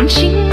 感情。